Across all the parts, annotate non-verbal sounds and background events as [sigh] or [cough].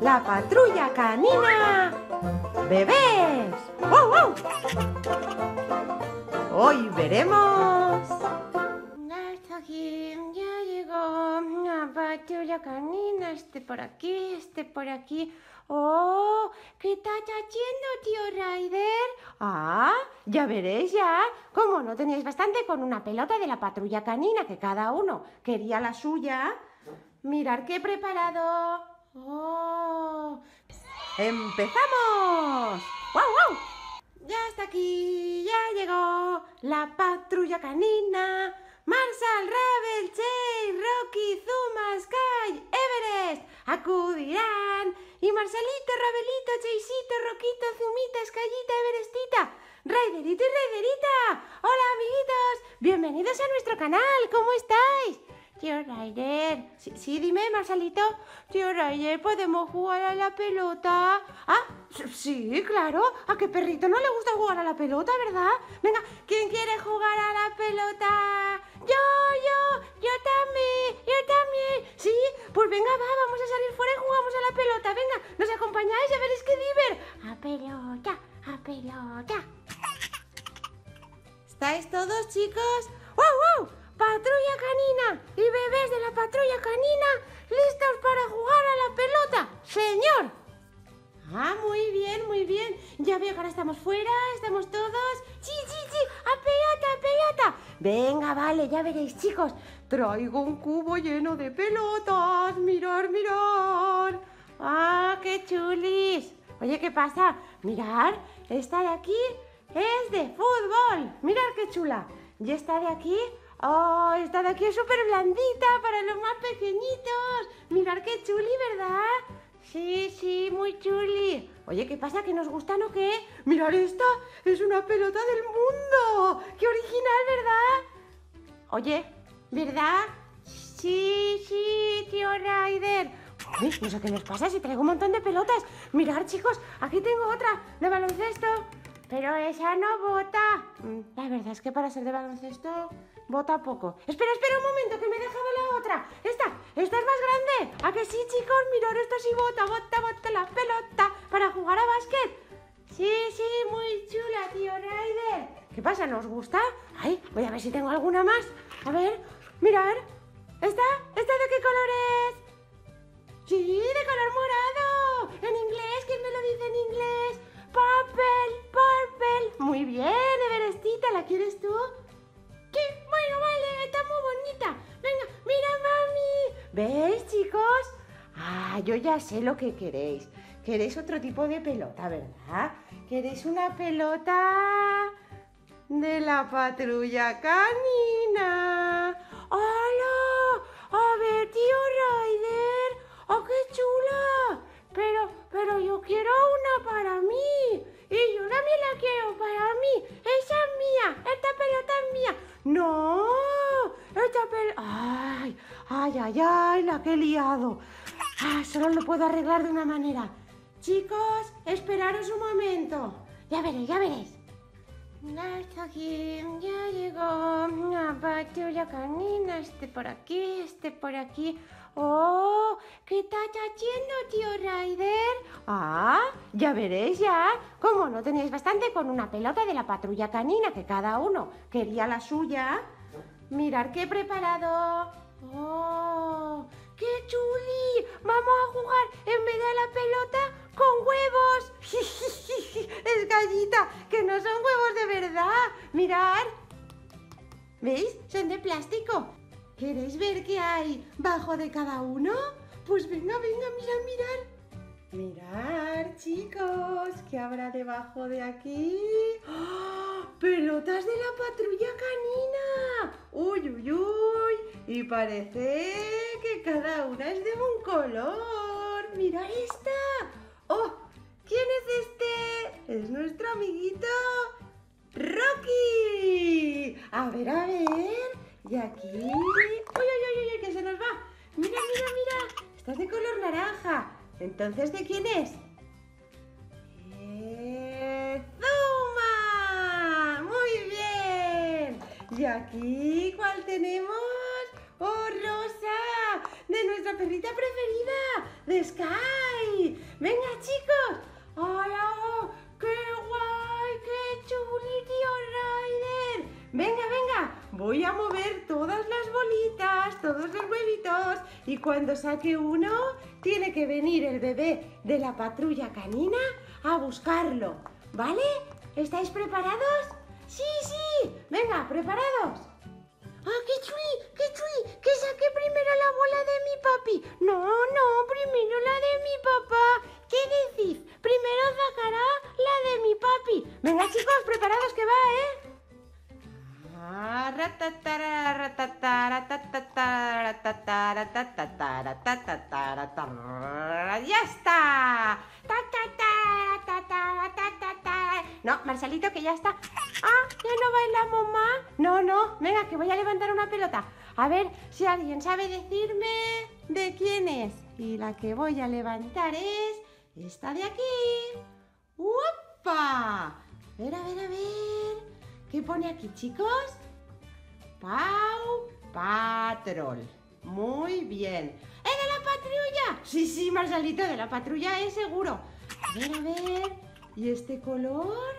la patrulla canina. ¡Bebés! ¡Wow, wow! Hoy veremos... Aquí, ya llegó la patrulla canina, este por aquí, este por aquí. ¡Oh! ¿Qué estás haciendo, tío Ryder? Ah, ya veréis ya. Como no teníais bastante con una pelota de la patrulla canina, que cada uno quería la suya. Mirar qué he preparado. ¡Oh! ¡Empezamos! ¡Wow, wow! Ya está aquí, ya llegó la patrulla canina. Marshall, Ravel, Chase, Rocky, Zuma, Sky, Everest acudirán. Y Marcelito, Rabelito, Chaysito, Roquito, Zumita, Skyita, Everestita, Raiderito y Raiderita. Hola amiguitos, bienvenidos a nuestro canal, ¿cómo estáis? Tío Ryder. Sí, sí, dime, Marcelito. Tío Ryder, ¿podemos jugar a la pelota? Ah, sí, claro. ¿A qué perrito no le gusta jugar a la pelota, verdad? Venga, ¿quién quiere jugar a la pelota? Yo, yo, yo también, yo también. Sí, pues venga, va, vamos a salir fuera y jugamos a la pelota. Venga, ¿nos acompañáis? Ya veréis qué diver. A pelota, a pelota. ¿Estáis todos, chicos? ¡Wow, wow! Patrulla canina y bebés de la patrulla canina listos para jugar a la pelota. Señor. Ah, muy bien, muy bien. Ya veo que ahora estamos fuera, estamos todos. Sí, sí, sí, a pelota, a pelota. Venga, vale, ya veréis, chicos. Traigo un cubo lleno de pelotas. Mirar, mirar. Ah, qué chulis. Oye, ¿qué pasa? Mirar, esta de aquí es de fútbol. Mirar qué chula. Y esta de aquí ¡Oh, esta de aquí es súper blandita para los más pequeñitos! Mirad qué chuli, ¿verdad? Sí, sí, muy chuli. Oye, ¿qué pasa? ¿Que nos gustan o qué? Mirad esta, es una pelota del mundo. ¡Qué original, ¿verdad? Oye, ¿verdad? Sí, sí, tío Ryder. Uy, no sé qué les pasa si traigo un montón de pelotas. Mirad, chicos, aquí tengo otra de baloncesto. Pero esa no bota. Mm, la verdad es que para ser de baloncesto bota poco. Espera, espera un momento, que me he dejado la otra. Esta, esta es más grande. ¿A que sí, chicos? Mirad, esta sí bota, bota, bota la pelota para jugar a básquet. Sí, sí, muy chula, tío Ryder. ¿Qué pasa? ¿Nos gusta? Ay, voy a ver si tengo alguna más. A ver, mirad. ¿Esta? ¿Esta de qué color es? Sí, de color morado. Yo ya sé lo que queréis. Queréis otro tipo de pelota, ¿verdad? ¿Queréis una pelota de la patrulla canina? ¡Hola! A ver, tío Ryder. ¡Oh, qué chula! Pero, pero yo quiero una para mí. Y yo también la quiero para mí. Esa es mía. Esta pelota es mía. No. Esta pelota... Ay, ay, ay, ay, la que he liado. Ah, solo lo puedo arreglar de una manera. Chicos, esperaros un momento. Ya veréis, ya veréis. Aquí, ya llegó la patrulla canina, este por aquí, este por aquí. ¡Oh! ¿Qué estás haciendo, tío Ryder? Ah, ya veréis ya. Como no teníais bastante con una pelota de la patrulla canina, que cada uno quería la suya. Mirar qué he preparado. ¡Oh! ¡Qué chuli! Vamos a jugar en vez de la pelota con huevos. [laughs] es gallita, que no son huevos de verdad. Mirad. ¿Veis? Son de plástico. ¿Queréis ver qué hay bajo de cada uno? Pues venga, venga, mirad, mirad. Mirad, chicos, ¿qué habrá debajo de aquí? ¡Oh! ¡Pelotas de la patrulla canina! ¡Uy, uy, uy! Y parece que cada una es de un color. ¡Mirad esta! ¡Oh! ¿Quién es este? Es nuestro amiguito Rocky. A ver, a ver. Y aquí... ¡Uy, uy, uy, uy! ¡Que se nos va! ¡Mira, mira, mira! Está de color naranja. Entonces, ¿de quién es? ¡Eh, ¡Zuma! ¡Muy bien! Y aquí, ¿cuál tenemos? Nuestra perrita preferida, de Sky. Venga, chicos. ¡Qué guay! ¡Qué chuli, tío Ryder! Venga, venga. Voy a mover todas las bolitas, todos los huevitos. Y cuando saque uno, tiene que venir el bebé de la patrulla canina a buscarlo. ¿Vale? ¿Estáis preparados? Sí, sí. Venga, ¿preparados? ¡Ah, qué chuli! ¡Qué chuli! ¡Que saque primero la bola de mi papi! No, no, primero la de mi papá. ¿Qué decís? Primero sacará la de mi papi. Venga, chicos, A ver si alguien sabe decirme de quién es. Y la que voy a levantar es esta de aquí. ¡Upa! A ver, a ver, a ver. ¿Qué pone aquí, chicos? Pau Patrol. Muy bien. ¿Es de la patrulla? Sí, sí, Marcelito, de la patrulla es seguro. A ver, a ver. ¿Y este color?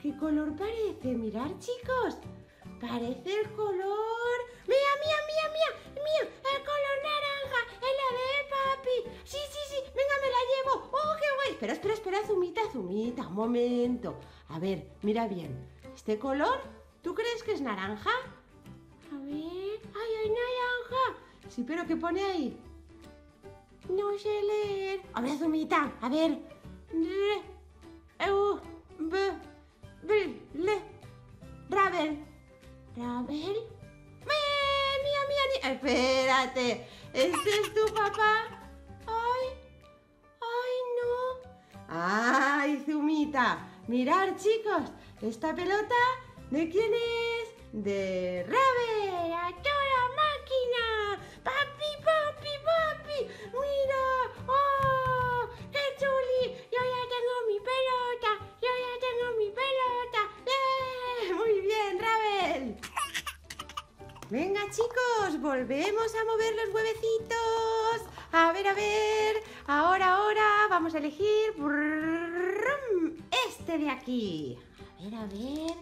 ¿Qué color parece? Mirar, chicos. Parece el color... ¡Mía, mía, mía, mía! ¡Mía! ¡El color naranja! ¡Es la de papi! ¡Sí, sí, sí! ¡Venga, me la llevo! ¡Oh, qué guay! Espera, espera, espera, Zumita, Zumita, un momento. A ver, mira bien. ¿Este color? ¿Tú crees que es naranja? A ver... ¡Ay, hay naranja! Sí, pero ¿qué pone ahí? No sé leer. A ver, Zumita, a ver. R, Rabel. ¿Rabel? ¡Mía, mía, mía! Espérate. ¿Este es tu papá? ¡Ay! ¡Ay, no! ¡Ay, Zumita! Mirad, chicos, esta pelota, ¿de quién es? De Rabe, Venga, chicos, volvemos a mover los huevecitos. A ver, a ver. Ahora, ahora, vamos a elegir este de aquí. A ver, a ver,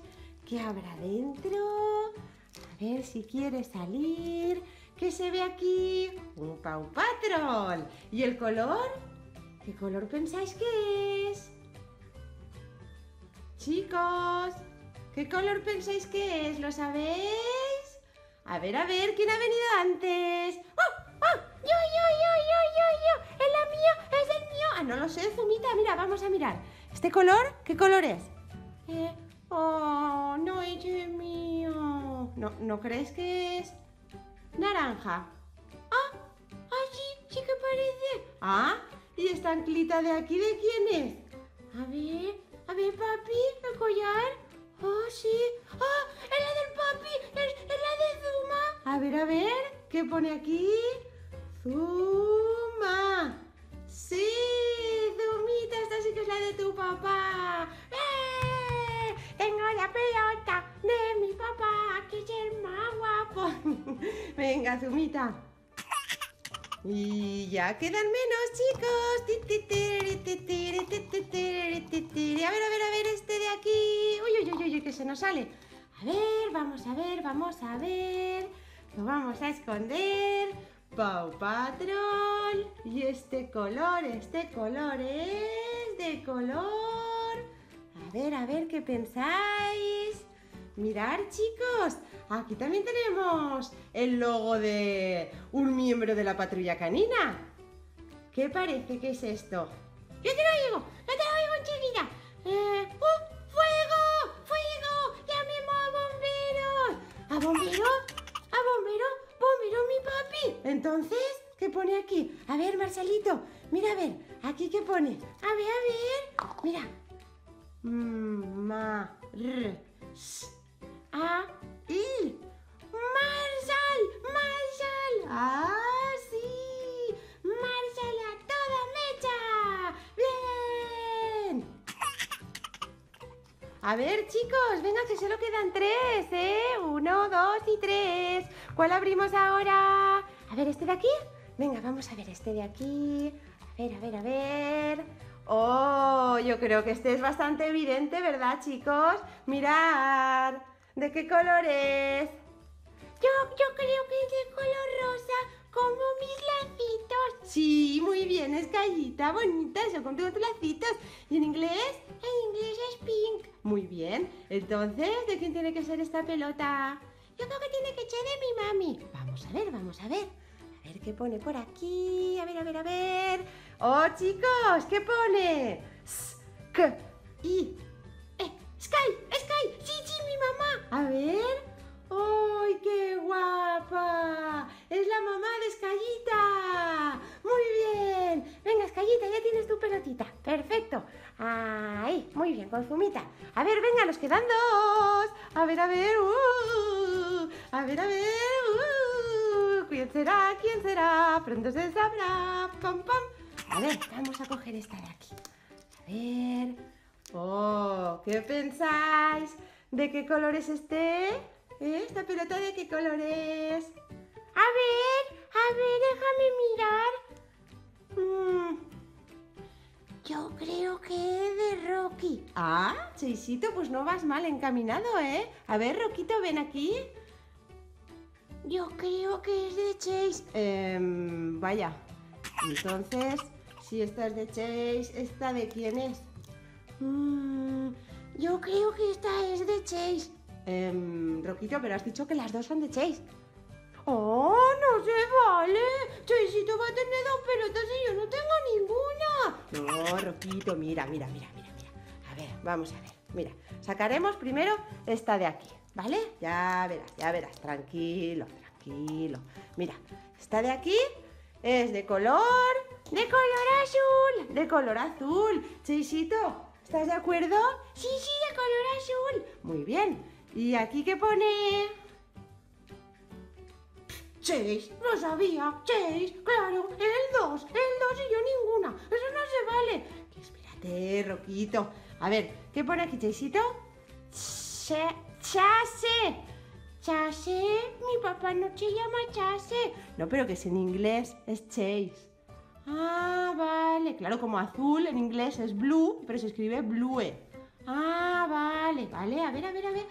¿qué habrá dentro? A ver si quiere salir. ¿Qué se ve aquí? Un Pau Patrol. ¿Y el color? ¿Qué color pensáis que es? Chicos, ¿qué color pensáis que es? ¿Lo sabéis? A ver, a ver, ¿quién ha venido antes? ¡Oh! ¡Oh! ¡Yo, yo, yo, yo, yo, yo! ¡Es la mío! ¡Es el mío! Ah, no lo sé, Zumita. Mira, vamos a mirar. ¿Este color? ¿Qué color es? Eh, oh, no es el mío. ¿No, ¿No crees que es naranja? Ah, ah, sí, sí que parece. Ah, ¿y esta anclita de aquí de quién es? A ver, pone aquí? Zuma. Sí, Zumita, esta sí que es la de tu papá. ¡Eh! Tengo la pelota de mi papá, que es el más guapo. [laughs] Venga, Zumita. Y ya quedan menos, chicos. A ver, a ver, a ver, este de aquí. Uy, uy, uy, uy, que se nos sale. A ver, vamos a ver, vamos a ver. Lo vamos a esconder. Pau Patrol. Y este color, este color es de color. A ver, a ver, ¿qué pensáis? Mirar, chicos, aquí también tenemos el logo de un miembro de la patrulla canina. ¿Qué parece que es esto? ¡Yo te lo digo! ¡Yo te lo digo enseguida! Eh, ¡uh! ¡Fuego! ¡Fuego! ¡Llamemos a bomberos! ¿A bombero? Entonces, ¿qué pone aquí? A ver, Marcelito, mira a ver, aquí qué pone. A ver, a ver. Mira. Ma, r, s, a, i. ¡Marsal! ¡Marsal! ¡Ah, sí! ¡Marsal a toda mecha! ¡Bien! A ver, chicos, venga, que solo quedan tres, ¿eh? Uno, dos y tres. ¿Cuál abrimos ahora? A ver, ¿este de aquí? Venga, vamos a ver este de aquí. A ver, a ver, a ver. Oh, yo creo que este es bastante evidente, ¿verdad, chicos? Mirad. ¿De qué color es? Yo, yo creo que es de color rosa, como mis lacitos. Sí, muy bien, es gallita, bonita, eso, con tus lacitos. ¿Y en inglés? En inglés es pink. Muy bien. Entonces, ¿de quién tiene que ser esta pelota? Yo creo que tiene que ser de mi mami. Vamos a ver, vamos a ver. Qué pone por aquí. A ver, a ver, a ver. Oh, chicos, ¿qué pone? Sk, y. Eh, Sky, Sky. Sí, sí, mi mamá. A ver. ¡Ay, qué guapa! Es la mamá de Escayita. Muy bien. Venga, Escayita, ya tienes tu pelotita. Perfecto. Ahí, muy bien, con Zumita. A ver, venga, nos quedan dos. A ver, a ver. Uh, a ver, a ver. ¿Quién será? ¿Quién será? Pronto se sabrá. Pam, pam. A ver, vamos a coger esta de aquí. A ver. Oh, ¿qué pensáis? ¿De qué color es este? ¿Eh? ¿Esta pelota de qué color es? A ver, a ver, déjame mirar. Mm, yo creo que es de Rocky. Ah, Cheisito, pues no vas mal encaminado, ¿eh? A ver, Roquito, ven aquí. Yo creo que es de Chase. Eh, vaya. Entonces, si esta es de Chase, ¿esta de quién es? Mm, yo creo que esta es de Chase. Eh, Roquito, pero has dicho que las dos son de Chase. ¡Oh, no se vale! Chaseito va a tener dos pelotas y yo no tengo ninguna. No, Roquito, mira, mira, mira, mira, mira. A ver, vamos a ver. Mira, sacaremos primero esta de aquí, ¿vale? Ya verás, ya verás. Tranquilo, tranquilo. Mira, esta de aquí es de color... ¡De color azul! De color azul. Chaseito, ¿estás de acuerdo? Sí, sí, de color azul. Muy bien. ¿Y aquí qué pone? Chase, lo sabía. Chase, claro, el 2, el 2 y yo ninguna. Eso no se vale. Espérate, Roquito. A ver, ¿qué pone aquí, Chaseito? Chase. Chase, mi papá no se llama Chase. No, pero que es en inglés, es Chase. Ah, vale. Claro, como azul en inglés es blue, pero se escribe blue. Ah, vale, vale. A ver, a ver, a ver.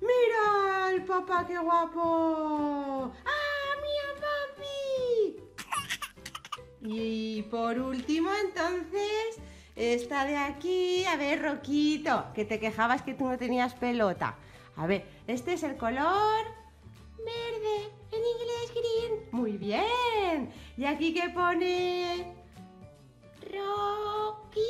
¡Mira el papá, qué guapo! ¡Ah, mira, papi! Y por último, entonces, esta de aquí. A ver, Roquito, que te quejabas que tú no tenías pelota. A ver, este es el color... Verde, en inglés green. Muy bien. ¿Y aquí qué pone? Rocky.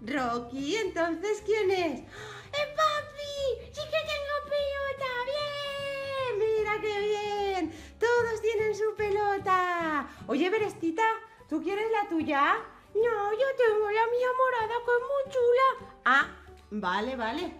Rocky, entonces, ¿quién es? ¡Es papi! ¡Sí que tengo pelota! ¡Bien! ¡Mira qué bien! Todos tienen su pelota. Oye, Berestita, ¿tú quieres la tuya? No, yo tengo la mía morada que es muy chula. Ah, vale, vale.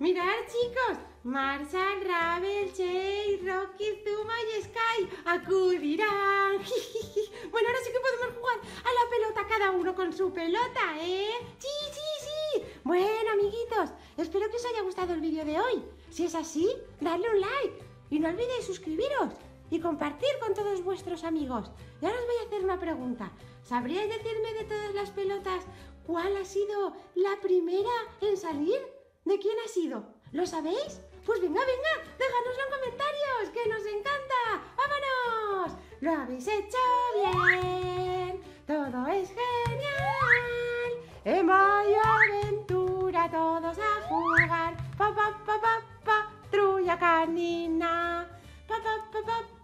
Mirad, chicos, Marshall, Ravel, Chase, Rocky, Zuma y Sky acudirán. [laughs] bueno, ahora sí que podemos jugar a la pelota cada uno con su pelota, ¿eh? Sí, sí, sí. Bueno, amiguitos, espero que os haya gustado el vídeo de hoy. Si es así, dadle un like y no olvidéis suscribiros y compartir con todos vuestros amigos. Y ahora os voy a hacer una pregunta. ¿Sabríais decirme de todas las pelotas cuál ha sido la primera en salir? ¿De quién ha sido? ¿Lo sabéis? Pues venga, venga, déjanoslo en comentarios, que nos encanta. ¡Vámonos! Lo habéis hecho bien. Todo es genial. En Mayo Aventura todos a jugar. Pa, pa, pa, pa, canina. Pa, pa, pa,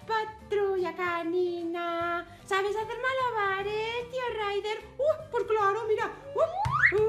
pa, canina. ¿Sabes hacer malabares, tío Ryder? ¡Uh! Pues claro, mira. ¡Uh! ¡Uh!